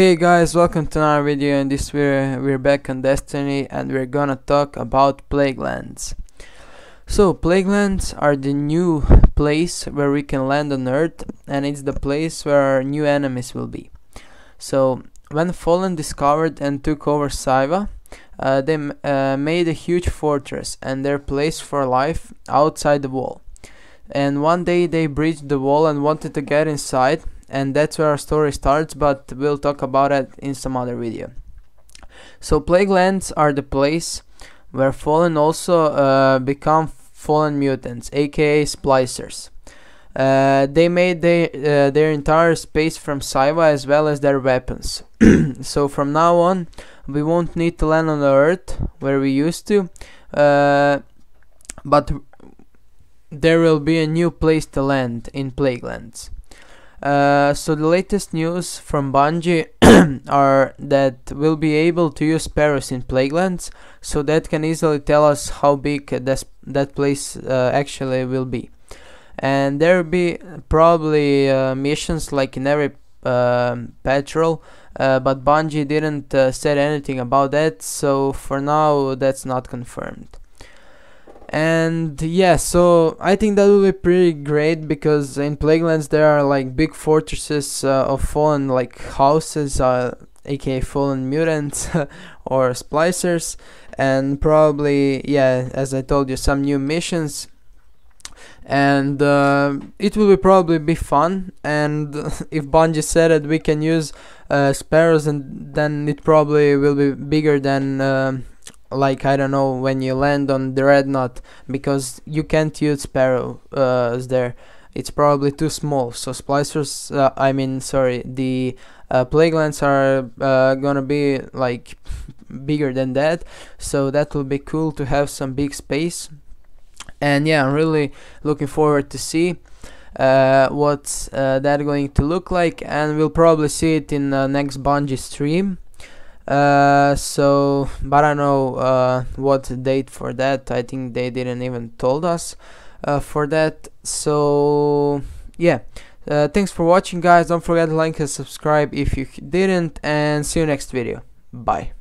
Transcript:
Hey guys, welcome to another video. In this video, we're back on Destiny and we're gonna talk about Plaguelands. So, Plaguelands are the new place where we can land on Earth, and it's the place where our new enemies will be. So, when Fallen discovered and took over SIVA, uh, they uh, made a huge fortress and their place for life outside the wall. And one day they breached the wall and wanted to get inside, and that's where our story starts but we'll talk about it in some other video. So Plaguelands are the place where fallen also uh, become fallen mutants aka splicers. Uh, they made their, uh, their entire space from SIVA as well as their weapons. So from now on we won't need to land on the earth where we used to uh, but there will be a new place to land in Plaguelands uh, so the latest news from Bungie are that we'll be able to use sparrows in Plaguelands, so that can easily tell us how big that that place uh, actually will be. And there will be probably uh, missions like in every um, patrol, uh, but Bungie didn't uh, said anything about that, so for now that's not confirmed and yeah so i think that would be pretty great because in plaguelands there are like big fortresses uh, of fallen like houses uh, aka fallen mutants or splicers. And probably yeah as i told you some new missions. And uh, it will be probably be fun. And if Bungie said it we can use uh, sparrows and then it probably will be bigger than um, like I don't know when you land on the Dreadnought because you can't use sparrows uh, there. It's probably too small. So splicers, uh, I mean, sorry, the uh, plaguelands are uh, gonna be like bigger than that. So that will be cool to have some big space. And yeah, I'm really looking forward to see uh, what's uh, that going to look like, and we'll probably see it in the next Bungie stream. Uh, so but I know uh, what the date for that. I think they didn't even told us uh, for that. So yeah. Uh, thanks for watching guys. Don't forget to like and subscribe if you didn't. And see you next video. Bye